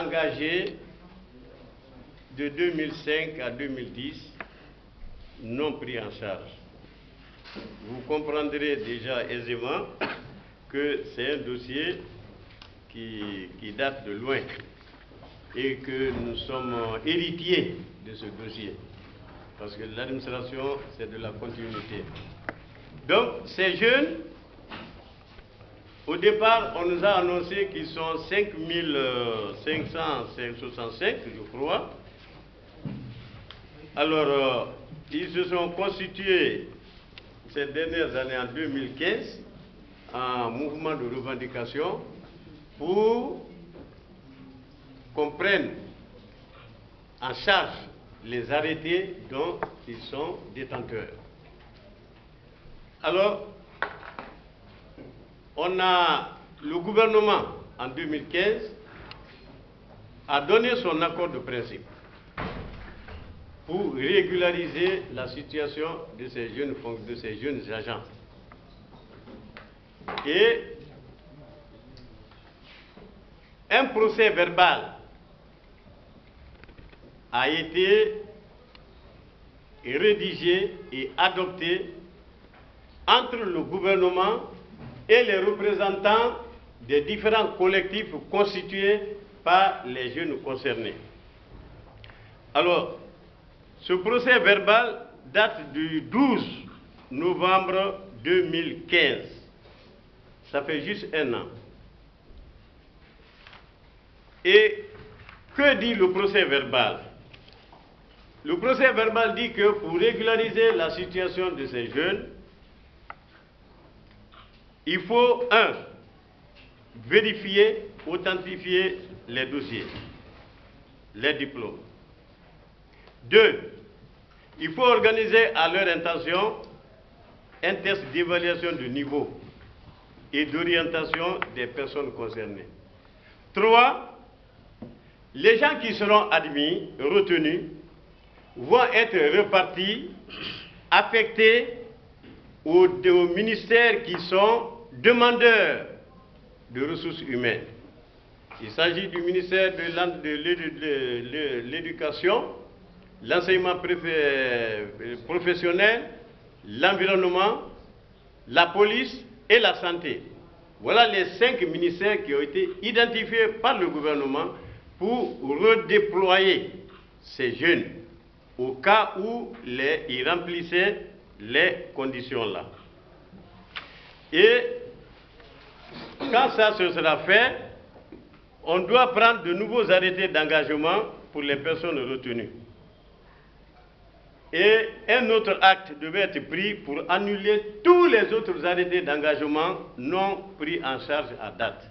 engagés de 2005 à 2010 non pris en charge. Vous comprendrez déjà aisément que c'est un dossier qui, qui, date de loin et que nous sommes héritiers de ce dossier. Parce que l'administration, c'est de la continuité. Donc, ces jeunes, au départ, on nous a annoncé qu'ils sont 5565, je crois. Alors, euh, ils se sont constitués ces dernières années, en 2015, en mouvement de revendication pour qu'on prenne en charge les arrêtés dont ils sont détenteurs. Alors, on a le gouvernement en 2015 a donné son accord de principe pour régulariser la situation de ces jeunes, de ces jeunes agents. Et un procès verbal a été rédigé et adopté entre le gouvernement et les représentants des différents collectifs constitués par les jeunes concernés. Alors, ce procès verbal date du 12 novembre 2015. Ça fait juste un an. Et que dit le procès verbal? Le procès verbal dit que pour régulariser la situation de ces jeunes, il faut, un, vérifier, authentifier les dossiers, les diplômes. Deux, il faut organiser à leur intention un test d'évaluation du niveau et d'orientation des personnes concernées. Trois, les gens qui seront admis, retenus, vont être repartis, affectés aux, aux ministères qui sont demandeurs de ressources humaines. Il s'agit du ministère de l'Éducation, l'enseignement professionnel, l'environnement, la police et la santé. Voilà les cinq ministères qui ont été identifiés par le gouvernement pour redéployer ces jeunes au cas où ils remplissaient les conditions-là. Et quand ça se sera fait, on doit prendre de nouveaux arrêtés d'engagement pour les personnes retenues. Et un autre acte devait être pris pour annuler tous les autres arrêtés d'engagement non pris en charge à date.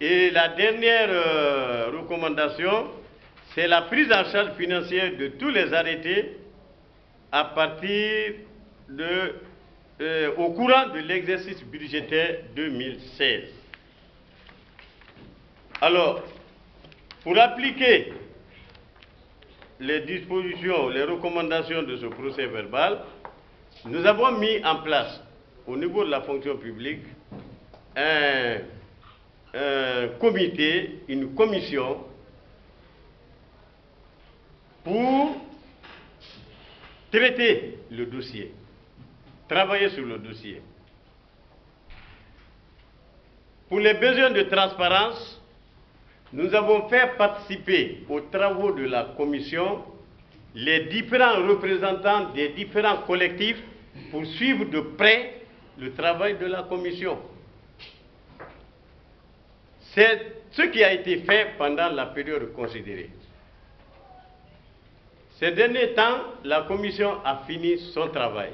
Et la dernière euh, recommandation, c'est la prise en charge financière de tous les arrêtés à partir de, euh, au courant de l'exercice budgétaire 2016. Alors, pour appliquer les dispositions, les recommandations de ce procès verbal, nous avons mis en place au niveau de la fonction publique un, un comité, une commission pour traiter le dossier, travailler sur le dossier. Pour les besoins de transparence, nous avons fait participer aux travaux de la commission les différents représentants des différents collectifs pour suivre de près le travail de la commission. C'est ce qui a été fait pendant la période considérée. Ces derniers temps, la commission a fini son travail.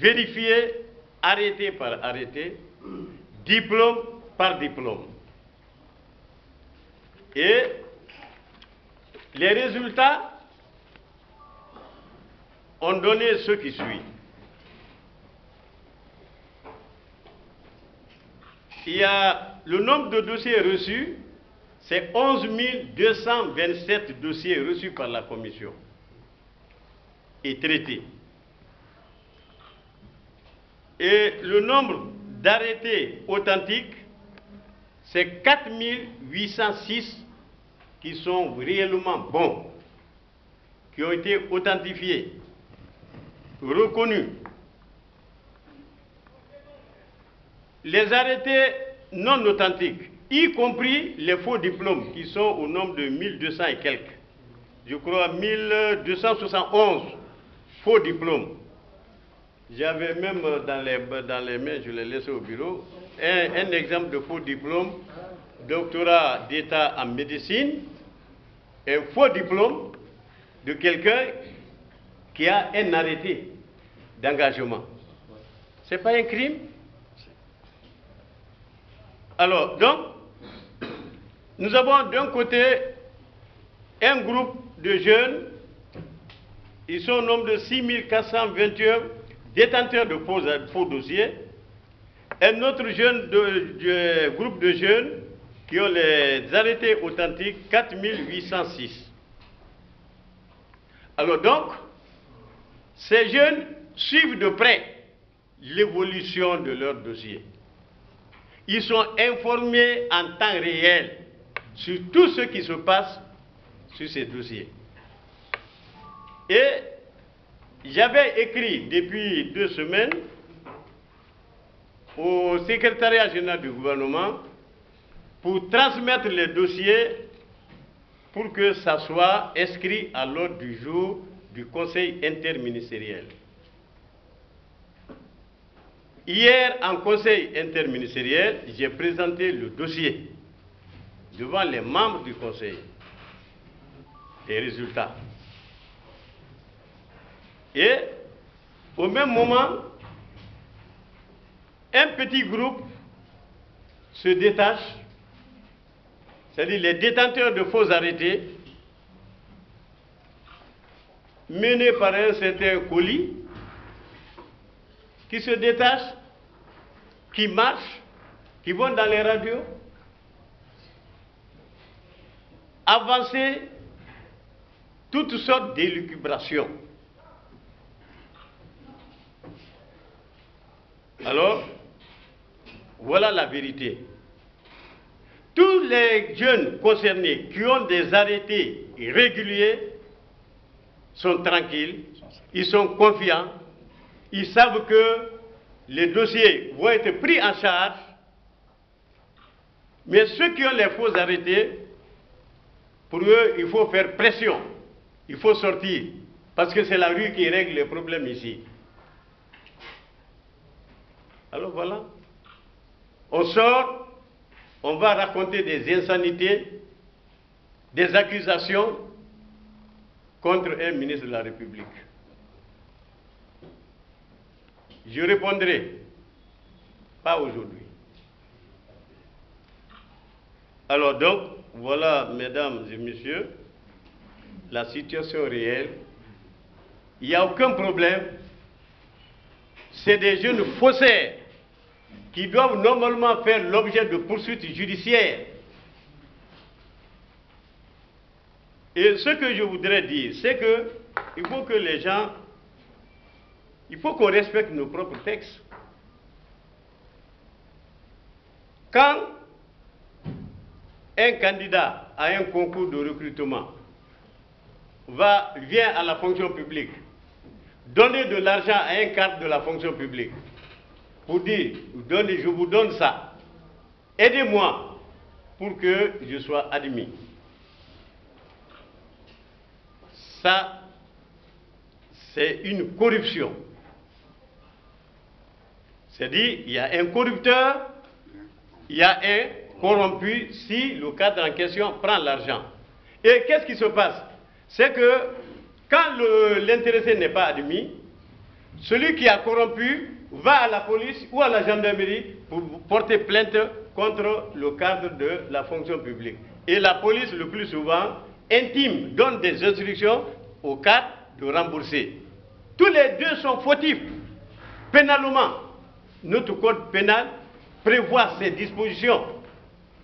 Vérifier, arrêté par arrêté, diplôme par diplôme. Et les résultats ont donné ce qui suit. Il y a le nombre de dossiers reçus, c'est 11 227 dossiers reçus par la commission et traités. Et le nombre d'arrêtés authentiques, c'est 4806 qui sont réellement bons, qui ont été authentifiés, reconnus. Les arrêtés non authentiques, y compris les faux diplômes, qui sont au nombre de 1200 et quelques, je crois 1271 faux diplômes. J'avais même dans les, dans les mains, je les laissé au bureau, un, exemple de faux diplôme, doctorat d'État en médecine, un faux diplôme de quelqu'un qui a un arrêté d'engagement. Ce n'est pas un crime? Alors, donc, nous avons d'un côté un groupe de jeunes, ils sont au nombre de 6421 détenteurs de faux, faux dossiers, un autre jeune de, groupe de jeunes qui ont les arrêtés authentiques 4806. Alors donc, ces jeunes suivent de près l'évolution de leur dossier. Ils sont informés en temps réel sur tout ce qui se passe sur ces dossiers. Et j'avais écrit depuis deux semaines au secrétariat général du gouvernement pour transmettre les dossiers pour que ça soit inscrit à l'ordre du jour du Conseil interministériel. Hier, en Conseil interministériel, j'ai présenté le dossier devant les membres du Conseil. Les résultats. Et au même moment, un petit groupe se détache, c'est-à-dire les détenteurs de faux arrêtés, menés par un certain colis, qui se détachent, qui marchent, qui vont dans les radios, avancer toutes sortes d'élucubrations. Alors, voilà la vérité. Tous les jeunes concernés qui ont des arrêtés irréguliers sont tranquilles, ils sont confiants, ils savent que les dossiers vont être pris en charge, mais ceux qui ont les faux arrêtés, pour eux, il faut faire pression, il faut sortir, parce que c'est la rue qui règle les problèmes ici. Alors voilà. On sort, on va raconter des insanités, des accusations contre un ministre de la République. Je répondrai, pas aujourd'hui. Alors donc, voilà, mesdames et messieurs, la situation réelle. Il n'y a aucun problème. C'est des jeunes faussaires qui doivent normalement faire l'objet de poursuites judiciaires. Et ce que je voudrais dire, c'est que il faut que les gens, il faut qu'on respecte nos propres textes. Quand un candidat à un concours de recrutement va, vient à la fonction publique, donner de l'argent à un cadre de la fonction publique, pour dire, je vous donne ça. Aidez-moi pour que je sois admis. Ça, c'est une corruption. C'est-à-dire, il y a un corrupteur, il y a un corrompu si le cadre en question prend l'argent. Et qu'est-ce qui se passe? C'est que quand l'intéressé n'est pas admis, celui qui a corrompu va à la police ou à la gendarmerie pour porter plainte contre le cadre de la fonction publique. Et la police, le plus souvent, intime, donne des instructions au cadre de rembourser. Tous les deux sont fautifs. Pénalement, notre code pénal prévoit ces dispositions.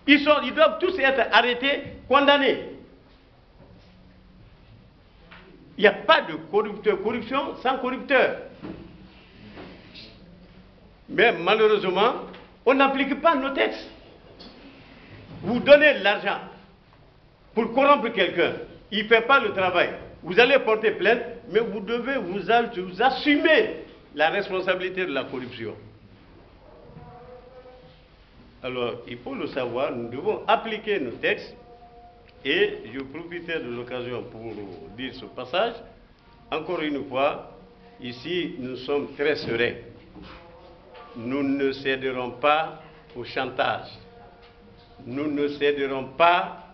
Ils, doivent tous être arrêtés, condamnés. Il n'y a pas de corruption sans corrupteur. Mais malheureusement, on n'applique pas nos textes. vous donnez l'argent pour corrompre quelqu'un, il ne fait pas le travail. Vous allez porter plainte, mais vous devez vous, vous assumer la responsabilité de la corruption. Alors, il faut le savoir, nous devons appliquer nos textes. Et je profitais de l'occasion pour dire ce passage. Encore une fois, ici, nous sommes très sereins. Nous ne céderons pas au chantage. Nous ne céderons pas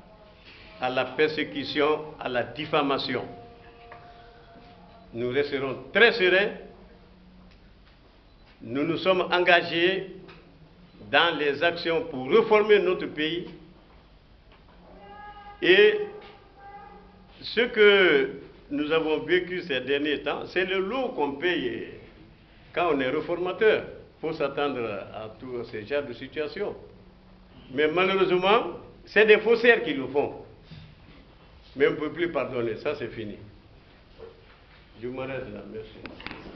à la persécution, à la diffamation. Nous resterons très sereins. Nous nous sommes engagés dans les actions pour réformer notre pays. Et ce que nous avons vécu ces derniers temps, c'est le lot qu'on paye quand on est réformateur. Il faut s'attendre à tous ces genres de situations. Mais malheureusement, c'est des faussaires qui le font. Mais on ne peut plus pardonner, ça c'est fini. Je m'arrête là, merci.